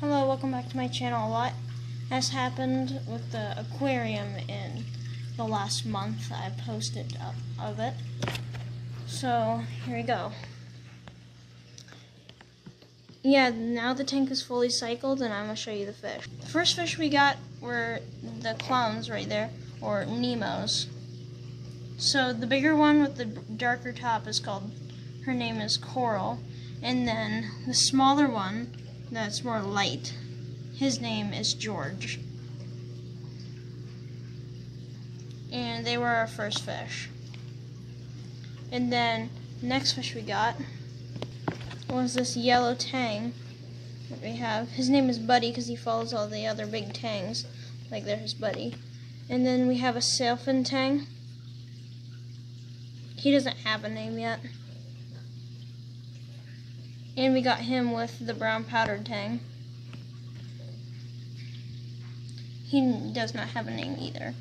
Hello, welcome back to my channel. A lot has happened with the aquarium in the last month I posted up of it. So, here we go. Yeah, now the tank is fully cycled and I'm going to show you the fish. The first fish we got were the clowns right there, or Nemos. So the bigger one with the darker top is called, her name is Coral. And then the smaller one that's more light, his name is George. And they were our first fish. And then next fish we got was this yellow tang that we have. His name is Buddy because he follows all the other big tangs, like they're his buddy. And then we have a sailfin tang. He doesn't have a name yet. And we got him with the brown powdered tang. He does not have a name either.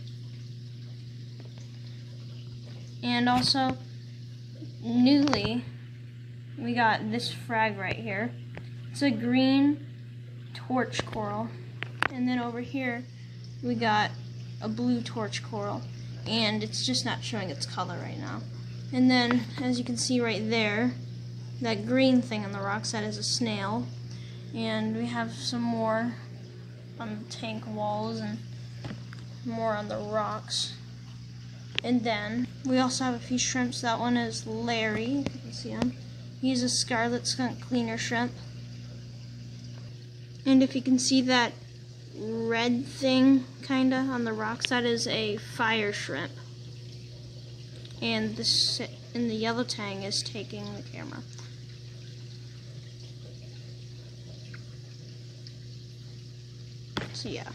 And also, newly, we got this frag right here. It's a green torch coral. And then over here, we got a blue torch coral. And it's just not showing its color right now. And then, as you can see right there, that green thing on the rock side is a snail. And we have some more on the tank walls and more on the rocks. And then we also have a few shrimps. That one is Larry. You see him. He's a scarlet skunk cleaner shrimp. And if you can see that red thing kinda on the rocks, that is a fire shrimp. And this and the yellow tang is taking the camera. So yeah.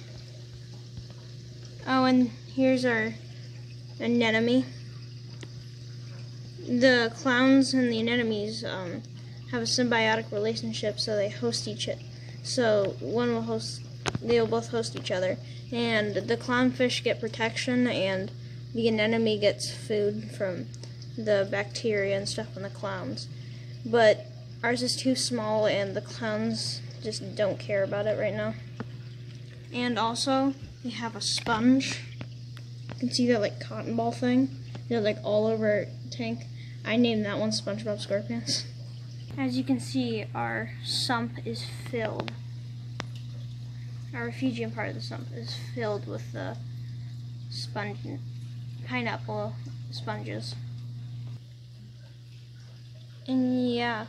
Oh, and here's our anemone the clowns and the anemones um, have a symbiotic relationship, so they host each other. So one will host, they will both host each other, and the clownfish get protection, and the anemone gets food from the bacteria and stuff on the clowns. But ours is too small, and the clowns just don't care about it right now. And also, we have a sponge. You can see that like cotton ball thing. They're like all over tank. I named that one SpongeBob SquarePants. As you can see, our sump is filled. Our refugium part of the sump is filled with the sponge, pineapple sponges. And yeah,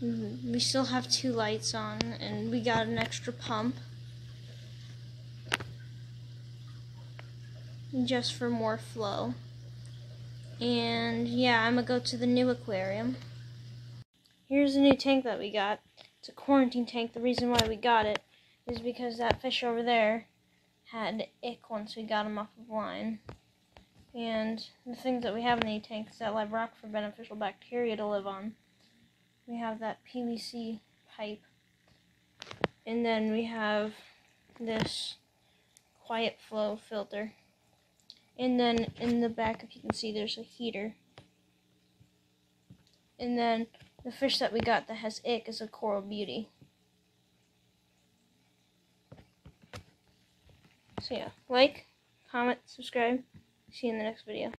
we still have two lights on, and we got an extra pump. Just for more flow. And yeah, I'm gonna go to the new aquarium. Here's a new tank that we got. It's a quarantine tank. The reason why we got it is because that fish over there had ick once we got him off of line. And the things that we have in the tank is that live rock for beneficial bacteria to live on. We have that PVC pipe. And then we have this quiet flow filter. And then in the back, if you can see, there's a heater. And then the fish that we got that has ick is a coral beauty. So yeah, like, comment, subscribe. See you in the next video.